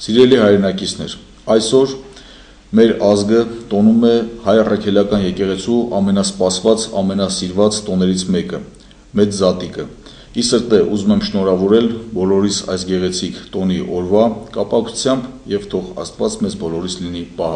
Սիրելի հայրենակիցներ, այսօր մեր ազգը տոնում է հայ առաքելական եկեղեցու ամենասպասված, ամենասիրված տոներից մեկը՝ Մեծ Զատիկը։ Ի սրտե ուզում եմ շնորհավորել բոլորիս այս գեղեցիկ տոնի օրվա կապակցությամբ եւ թող Աստված մեզ բոլորիս լինի պահապան։